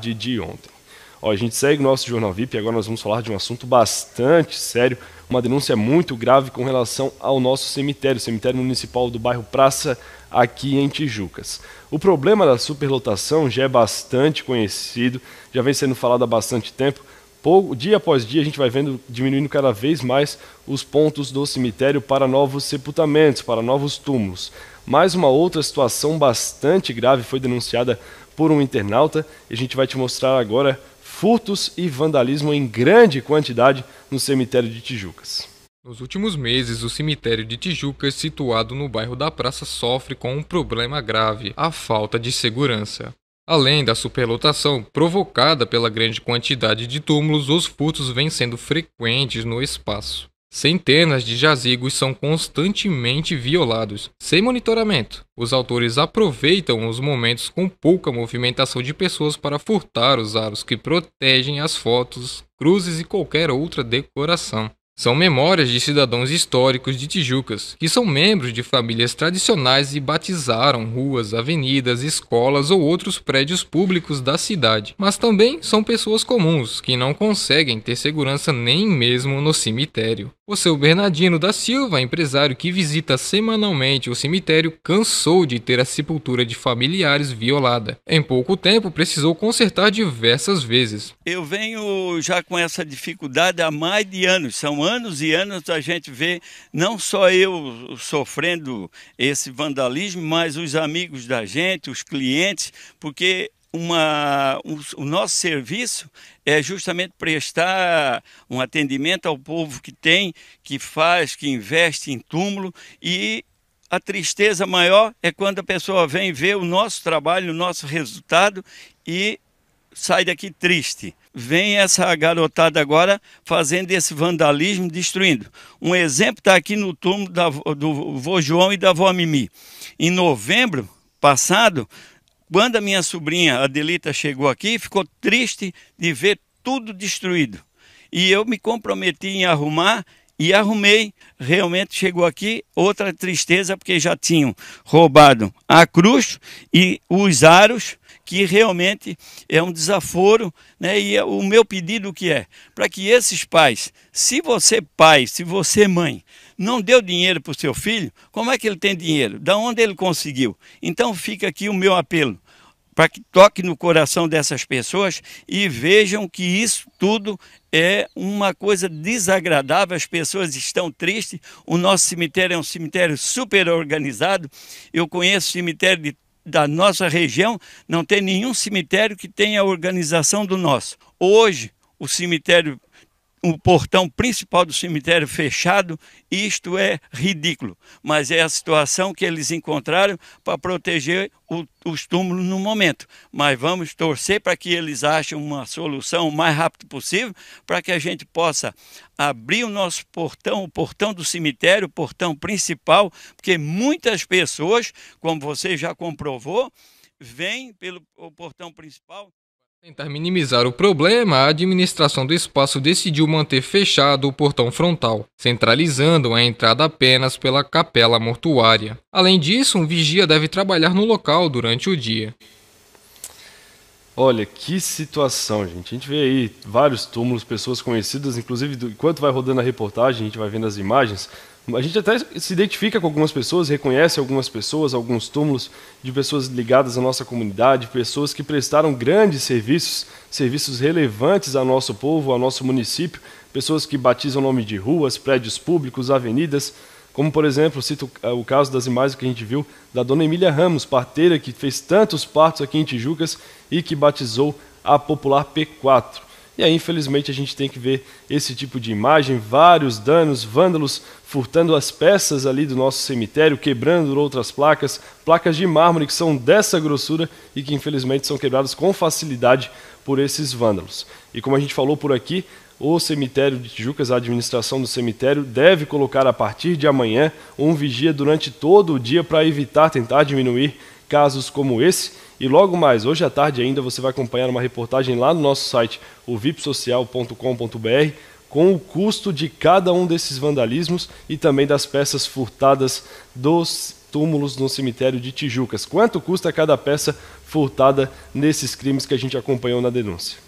de ontem. Ó, a gente segue nosso Jornal VIP e agora nós vamos falar de um assunto bastante sério, uma denúncia muito grave com relação ao nosso cemitério, cemitério municipal do bairro Praça, aqui em Tijucas. O problema da superlotação já é bastante conhecido, já vem sendo falado há bastante tempo. Pouco, dia após dia a gente vai vendo diminuindo cada vez mais os pontos do cemitério para novos sepultamentos, para novos túmulos. Mais uma outra situação bastante grave foi denunciada por um internauta e a gente vai te mostrar agora furtos e vandalismo em grande quantidade no cemitério de Tijucas. Nos últimos meses, o cemitério de Tijucas, situado no bairro da Praça, sofre com um problema grave: a falta de segurança. Além da superlotação provocada pela grande quantidade de túmulos, os furtos vêm sendo frequentes no espaço. Centenas de jazigos são constantemente violados, sem monitoramento. Os autores aproveitam os momentos com pouca movimentação de pessoas para furtar os aros que protegem as fotos, cruzes e qualquer outra decoração. São memórias de cidadãos históricos de Tijucas, que são membros de famílias tradicionais e batizaram ruas, avenidas, escolas ou outros prédios públicos da cidade. Mas também são pessoas comuns, que não conseguem ter segurança nem mesmo no cemitério. O seu Bernardino da Silva, empresário que visita semanalmente o cemitério, cansou de ter a sepultura de familiares violada. Em pouco tempo, precisou consertar diversas vezes. Eu venho já com essa dificuldade há mais de anos. São anos e anos a gente vê não só eu sofrendo esse vandalismo, mas os amigos da gente, os clientes, porque uma, um, o nosso serviço é justamente prestar um atendimento ao povo que tem, que faz, que investe em túmulo e a tristeza maior é quando a pessoa vem ver o nosso trabalho, o nosso resultado e sai daqui triste. Vem essa garotada agora fazendo esse vandalismo, destruindo. Um exemplo está aqui no túmulo da, do vô João e da vó Mimi. Em novembro passado, quando a minha sobrinha Adelita chegou aqui, ficou triste de ver tudo destruído. E eu me comprometi em arrumar e arrumei. Realmente chegou aqui outra tristeza, porque já tinham roubado a cruz e os aros, que realmente é um desaforo. Né? E é o meu pedido que é? Para que esses pais, se você pai, se você mãe, não deu dinheiro para o seu filho, como é que ele tem dinheiro? Da onde ele conseguiu? Então fica aqui o meu apelo para que toque no coração dessas pessoas e vejam que isso tudo é uma coisa desagradável, as pessoas estão tristes. O nosso cemitério é um cemitério super organizado. Eu conheço cemitério de, da nossa região, não tem nenhum cemitério que tenha a organização do nosso. Hoje, o cemitério o portão principal do cemitério fechado, isto é ridículo, mas é a situação que eles encontraram para proteger o, os túmulos no momento. Mas vamos torcer para que eles achem uma solução o mais rápido possível, para que a gente possa abrir o nosso portão, o portão do cemitério, o portão principal, porque muitas pessoas, como você já comprovou, vêm pelo portão principal tentar minimizar o problema, a administração do espaço decidiu manter fechado o portão frontal, centralizando a entrada apenas pela capela mortuária. Além disso, um vigia deve trabalhar no local durante o dia. Olha, que situação, gente. A gente vê aí vários túmulos, pessoas conhecidas, inclusive, enquanto vai rodando a reportagem, a gente vai vendo as imagens, a gente até se identifica com algumas pessoas, reconhece algumas pessoas, alguns túmulos de pessoas ligadas à nossa comunidade, pessoas que prestaram grandes serviços, serviços relevantes ao nosso povo, ao nosso município, pessoas que batizam nome de ruas, prédios públicos, avenidas, como por exemplo, cito o caso das imagens que a gente viu da dona Emília Ramos, parteira que fez tantos partos aqui em Tijucas e que batizou a popular P4. E aí, infelizmente, a gente tem que ver esse tipo de imagem, vários danos, vândalos furtando as peças ali do nosso cemitério, quebrando outras placas, placas de mármore que são dessa grossura e que infelizmente são quebradas com facilidade por esses vândalos. E como a gente falou por aqui, o cemitério de Tijucas, a administração do cemitério, deve colocar a partir de amanhã um vigia durante todo o dia para evitar, tentar diminuir casos como esse e logo mais, hoje à tarde ainda, você vai acompanhar uma reportagem lá no nosso site, o vipsocial.com.br, com o custo de cada um desses vandalismos e também das peças furtadas dos túmulos no cemitério de Tijucas. Quanto custa cada peça furtada nesses crimes que a gente acompanhou na denúncia?